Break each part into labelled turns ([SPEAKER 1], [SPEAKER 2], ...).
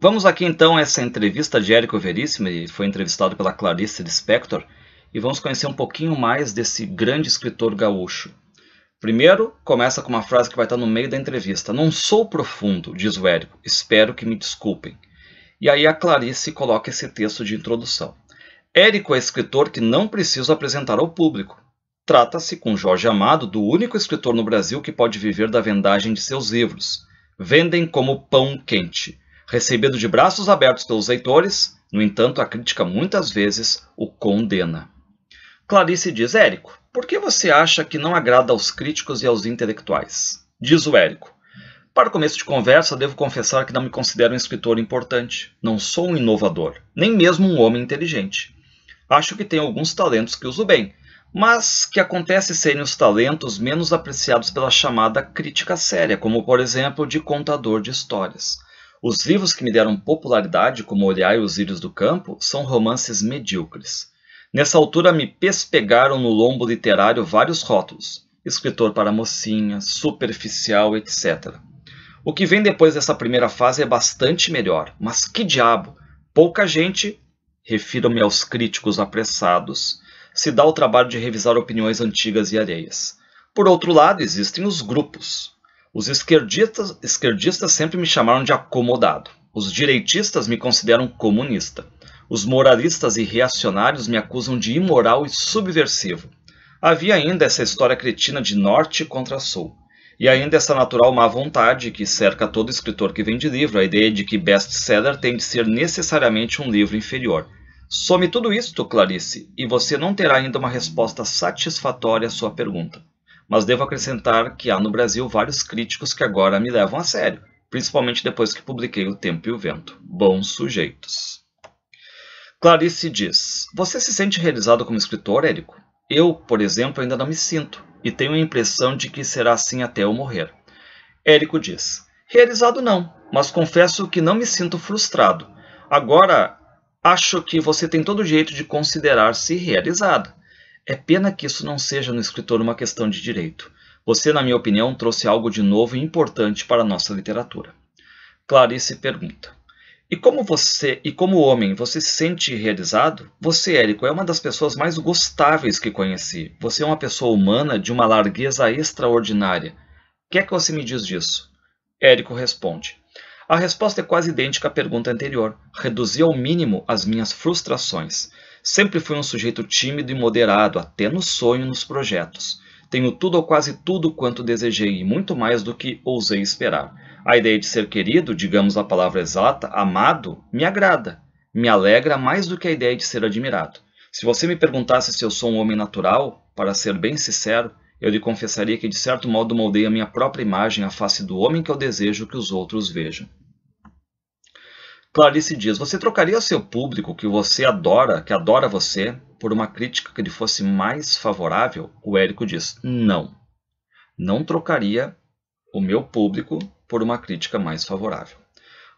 [SPEAKER 1] Vamos aqui então a essa entrevista de Érico Veríssimo, ele foi entrevistado pela Clarice Lispector, e vamos conhecer um pouquinho mais desse grande escritor gaúcho. Primeiro, começa com uma frase que vai estar no meio da entrevista. Não sou profundo, diz o Érico, espero que me desculpem. E aí a Clarice coloca esse texto de introdução. Érico é escritor que não preciso apresentar ao público. Trata-se, com Jorge Amado, do único escritor no Brasil que pode viver da vendagem de seus livros. Vendem como pão quente. Recebido de braços abertos pelos leitores, no entanto, a crítica muitas vezes o condena. Clarice diz: Érico, por que você acha que não agrada aos críticos e aos intelectuais? Diz o Érico. Para começo de conversa, devo confessar que não me considero um escritor importante. Não sou um inovador, nem mesmo um homem inteligente. Acho que tenho alguns talentos que uso bem, mas que acontece serem os talentos menos apreciados pela chamada crítica séria, como por exemplo de contador de histórias. Os livros que me deram popularidade, como Olhar os Írios do Campo, são romances medíocres. Nessa altura me pespegaram no lombo literário vários rótulos: escritor para mocinha, superficial, etc. O que vem depois dessa primeira fase é bastante melhor, mas que diabo! Pouca gente, refiro-me aos críticos apressados, se dá o trabalho de revisar opiniões antigas e alheias. Por outro lado, existem os grupos. Os esquerdistas, esquerdistas sempre me chamaram de acomodado. Os direitistas me consideram comunista. Os moralistas e reacionários me acusam de imoral e subversivo. Havia ainda essa história cretina de norte contra sul. E ainda essa natural má vontade que cerca todo escritor que vende livro, a ideia de que best-seller tem de ser necessariamente um livro inferior. Some tudo isto, Clarice, e você não terá ainda uma resposta satisfatória à sua pergunta. Mas devo acrescentar que há no Brasil vários críticos que agora me levam a sério, principalmente depois que publiquei O Tempo e o Vento. Bons sujeitos. Clarice diz: Você se sente realizado como escritor, Érico? Eu, por exemplo, ainda não me sinto e tenho a impressão de que será assim até eu morrer. Érico diz: Realizado não, mas confesso que não me sinto frustrado. Agora, acho que você tem todo o jeito de considerar-se realizado. É pena que isso não seja no escritor uma questão de direito. Você, na minha opinião, trouxe algo de novo e importante para a nossa literatura. Clarice pergunta: e como você, e como homem, você se sente realizado? Você, Érico, é uma das pessoas mais gostáveis que conheci. Você é uma pessoa humana de uma largueza extraordinária. O que é que você me diz disso? Érico responde. A resposta é quase idêntica à pergunta anterior. Reduzi ao mínimo as minhas frustrações. Sempre fui um sujeito tímido e moderado, até no sonho e nos projetos. Tenho tudo ou quase tudo quanto desejei e muito mais do que ousei esperar. A ideia de ser querido, digamos a palavra exata, amado, me agrada, me alegra mais do que a ideia de ser admirado. Se você me perguntasse se eu sou um homem natural, para ser bem sincero, eu lhe confessaria que de certo modo moldei a minha própria imagem à face do homem que eu desejo que os outros vejam. Clarice diz: Você trocaria seu público que você adora, que adora você, por uma crítica que lhe fosse mais favorável? O Érico diz: Não. Não trocaria o meu público por uma crítica mais favorável.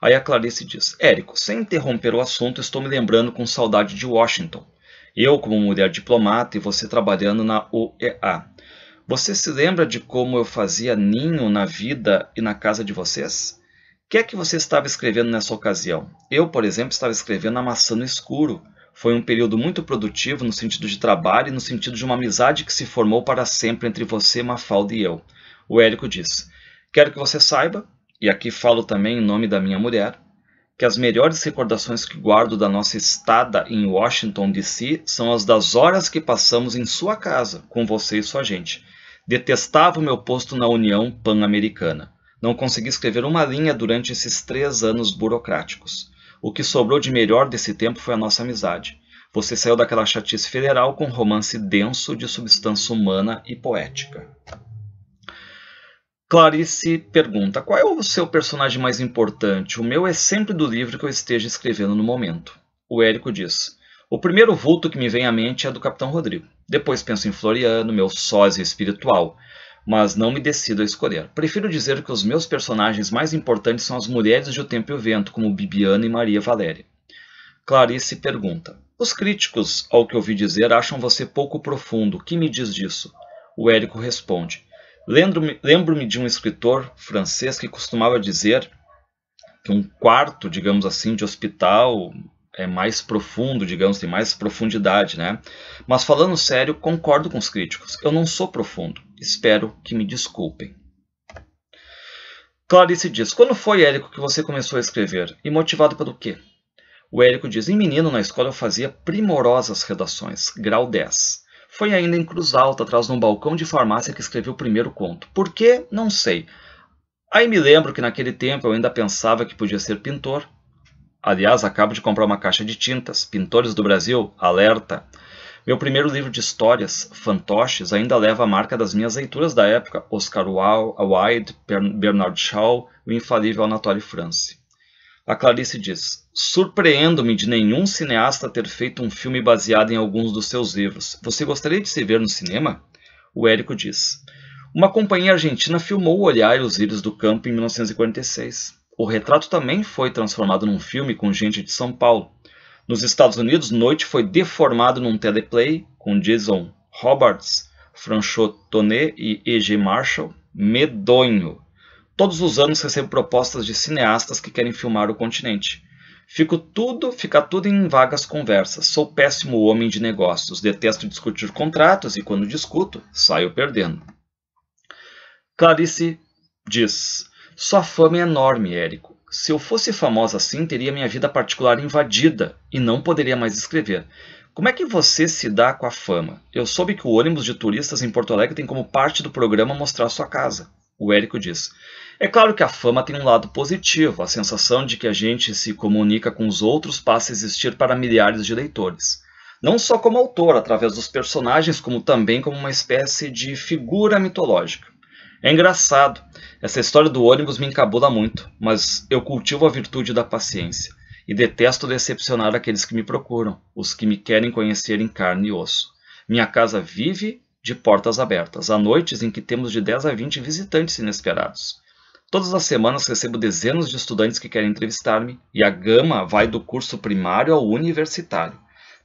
[SPEAKER 1] Aí a Clarice diz: Érico, sem interromper o assunto, estou me lembrando com saudade de Washington. Eu, como mulher diplomata, e você trabalhando na UEA. Você se lembra de como eu fazia ninho na vida e na casa de vocês? O que é que você estava escrevendo nessa ocasião? Eu, por exemplo, estava escrevendo A Maçã no Escuro. Foi um período muito produtivo no sentido de trabalho e no sentido de uma amizade que se formou para sempre entre você, Mafalda e eu. O Érico diz: Quero que você saiba, e aqui falo também em nome da minha mulher, que as melhores recordações que guardo da nossa estada em Washington DC são as das horas que passamos em sua casa, com você e sua gente. Detestava o meu posto na União Pan-Americana. Não consegui escrever uma linha durante esses três anos burocráticos. O que sobrou de melhor desse tempo foi a nossa amizade. Você saiu daquela chatice federal com um romance denso de substância humana e poética. Clarice pergunta: qual é o seu personagem mais importante? O meu é sempre do livro que eu esteja escrevendo no momento. O Érico diz: O primeiro vulto que me vem à mente é do Capitão Rodrigo. Depois penso em Floriano, meu sósia espiritual, mas não me decido a escolher. Prefiro dizer que os meus personagens mais importantes são as mulheres de O Tempo e o Vento, como Bibiana e Maria Valéria. Clarice pergunta: Os críticos, ao que ouvi dizer, acham você pouco profundo. O que me diz disso? O Érico responde: Lembro-me lembro de um escritor francês que costumava dizer que um quarto, digamos assim, de hospital é mais profundo, digamos, tem mais profundidade, né? Mas falando sério, concordo com os críticos. Eu não sou profundo. Espero que me desculpem. Clarice diz: Quando foi, Érico, que você começou a escrever? E motivado pelo quê? O Érico diz: Em menino, na escola eu fazia primorosas redações, grau 10. Foi ainda em Cruz Alta, atrás de um balcão de farmácia, que escrevi o primeiro conto. Por quê? Não sei. Aí me lembro que naquele tempo eu ainda pensava que podia ser pintor, Aliás, acabo de comprar uma caixa de tintas. Pintores do Brasil, alerta! Meu primeiro livro de histórias, Fantoches, ainda leva a marca das minhas leituras da época, Oscar Wilde, Bernard Shaw, o infalível Anatole France. A Clarice diz: Surpreendo-me de nenhum cineasta ter feito um filme baseado em alguns dos seus livros. Você gostaria de se ver no cinema? O Érico diz: Uma companhia argentina filmou O Olhar e os Íris do Campo em 1946. O retrato também foi transformado num filme com gente de São Paulo. Nos Estados Unidos, Noite foi deformado num teleplay com Jason Roberts, Franchot Tonet e E.G. Marshall. Medonho. Todos os anos recebo propostas de cineastas que querem filmar o continente. Fico tudo, fica tudo em vagas conversas. Sou péssimo homem de negócios, detesto discutir contratos e quando discuto, saio perdendo. Clarice diz: sua fama é enorme, Érico. Se eu fosse famosa assim, teria minha vida particular invadida e não poderia mais escrever. Como é que você se dá com a fama? Eu soube que o ônibus de turistas em Porto Alegre tem como parte do programa mostrar sua casa. O Érico diz: É claro que a fama tem um lado positivo, a sensação de que a gente se comunica com os outros passa a existir para milhares de leitores. Não só como autor, através dos personagens, como também como uma espécie de figura mitológica. É engraçado. Essa história do ônibus me encabula muito, mas eu cultivo a virtude da paciência e detesto decepcionar aqueles que me procuram, os que me querem conhecer em carne e osso. Minha casa vive de portas abertas. Há noites em que temos de 10 a 20 visitantes inesperados. Todas as semanas recebo dezenas de estudantes que querem entrevistar-me e a gama vai do curso primário ao universitário.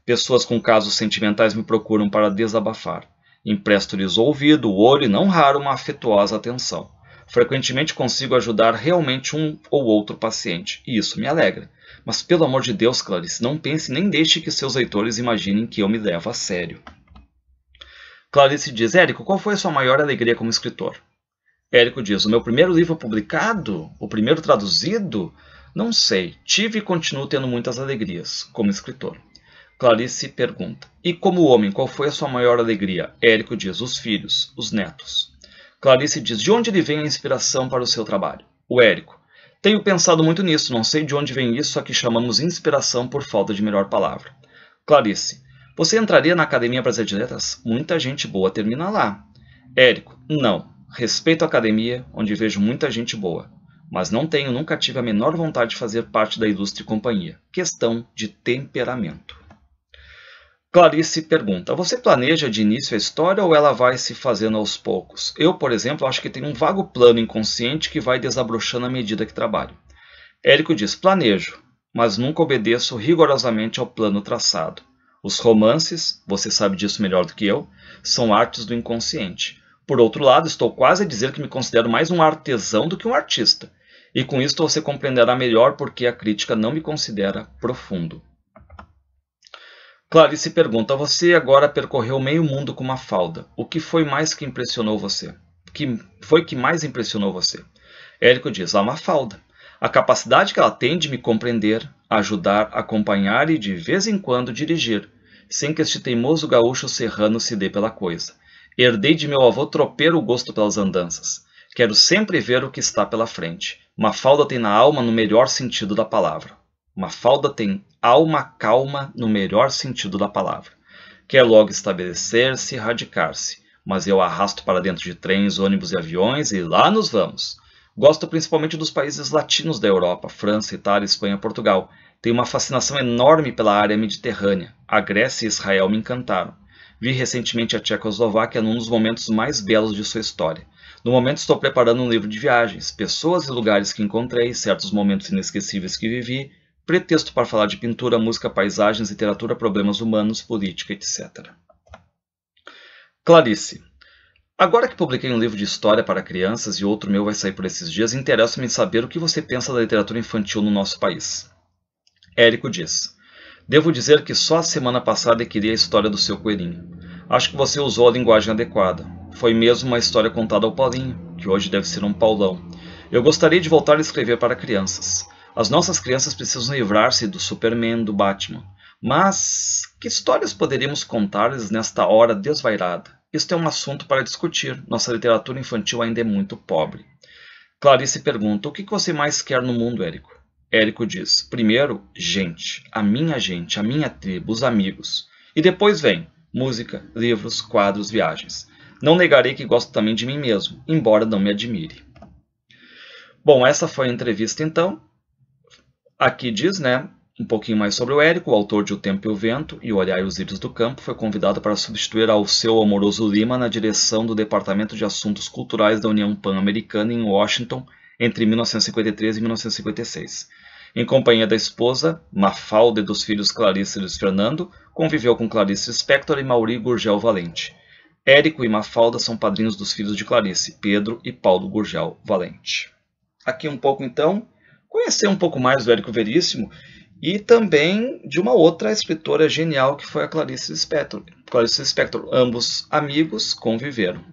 [SPEAKER 1] Pessoas com casos sentimentais me procuram para desabafar. Empresto-lhes o ouvido, o olho e não raro uma afetuosa atenção. Frequentemente consigo ajudar realmente um ou outro paciente, e isso me alegra. Mas pelo amor de Deus, Clarice, não pense nem deixe que seus leitores imaginem que eu me levo a sério. Clarice diz: Érico, qual foi a sua maior alegria como escritor? Érico diz: O meu primeiro livro publicado? O primeiro traduzido? Não sei. Tive e continuo tendo muitas alegrias como escritor. Clarice pergunta: E como homem, qual foi a sua maior alegria? Érico diz: os filhos, os netos. Clarice diz: De onde lhe vem a inspiração para o seu trabalho? O Érico: Tenho pensado muito nisso, não sei de onde vem isso a que chamamos inspiração por falta de melhor palavra. Clarice: Você entraria na Academia Brasileira de Letras? Muita gente boa termina lá. Érico: Não. Respeito a academia, onde vejo muita gente boa. Mas não tenho, nunca tive a menor vontade de fazer parte da ilustre companhia. Questão de temperamento. Clarice pergunta: Você planeja de início a história ou ela vai se fazendo aos poucos? Eu, por exemplo, acho que tenho um vago plano inconsciente que vai desabrochando à medida que trabalho. Érico diz: Planejo, mas nunca obedeço rigorosamente ao plano traçado. Os romances, você sabe disso melhor do que eu, são artes do inconsciente. Por outro lado, estou quase a dizer que me considero mais um artesão do que um artista. E com isto você compreenderá melhor porque a crítica não me considera profundo. Clarice pergunta: Você agora percorreu meio mundo com uma falda. O que foi mais que impressionou você? Que foi que mais impressionou você? Érico diz: A Mafalda. A capacidade que ela tem de me compreender, ajudar, acompanhar e de vez em quando dirigir, sem que este teimoso gaúcho serrano se dê pela coisa. Herdei de meu avô tropeiro o gosto pelas andanças. Quero sempre ver o que está pela frente. Mafalda tem na alma no melhor sentido da palavra. Mafalda tem alma calma no melhor sentido da palavra. Quer logo estabelecer-se e radicar-se, mas eu arrasto para dentro de trens, ônibus e aviões e lá nos vamos. Gosto principalmente dos países latinos da Europa, França, Itália, Espanha, Portugal. Tenho uma fascinação enorme pela área mediterrânea. A Grécia e Israel me encantaram. Vi recentemente a Tchecoslováquia num dos momentos mais belos de sua história. No momento estou preparando um livro de viagens, pessoas e lugares que encontrei, certos momentos inesquecíveis que vivi pretexto para falar de pintura, música, paisagens, literatura, problemas humanos, política, etc. Clarice. Agora que publiquei um livro de história para crianças e outro meu vai sair por esses dias, interessa-me saber o que você pensa da literatura infantil no nosso país. Érico diz: Devo dizer que só a semana passada queria a história do seu coelhinho. Acho que você usou a linguagem adequada. Foi mesmo uma história contada ao Paulinho, que hoje deve ser um Paulão. Eu gostaria de voltar a escrever para crianças. As nossas crianças precisam livrar-se do Superman, do Batman. Mas que histórias poderíamos contar-lhes nesta hora desvairada? Isto é um assunto para discutir. Nossa literatura infantil ainda é muito pobre. Clarice pergunta: O que você mais quer no mundo, Érico? Érico diz: Primeiro, gente, a minha gente, a minha tribo, os amigos. E depois vem música, livros, quadros, viagens. Não negarei que gosto também de mim mesmo, embora não me admire. Bom, essa foi a entrevista então. Aqui diz, né? Um pouquinho mais sobre o Érico, o autor de O Tempo e o Vento e O Olhar e os Íris do Campo, foi convidado para substituir ao seu amoroso Lima na direção do Departamento de Assuntos Culturais da União Pan-Americana em Washington entre 1953 e 1956. Em companhia da esposa, Mafalda e dos filhos Clarice e Luiz Fernando, conviveu com Clarice Spector e Mauri Gurgel Valente. Érico e Mafalda são padrinhos dos filhos de Clarice, Pedro e Paulo Gurgel Valente. Aqui um pouco então, conhecer um pouco mais do Érico Veríssimo e também de uma outra escritora genial que foi a Clarice Lispector. Clarice Lispector. Ambos amigos conviveram.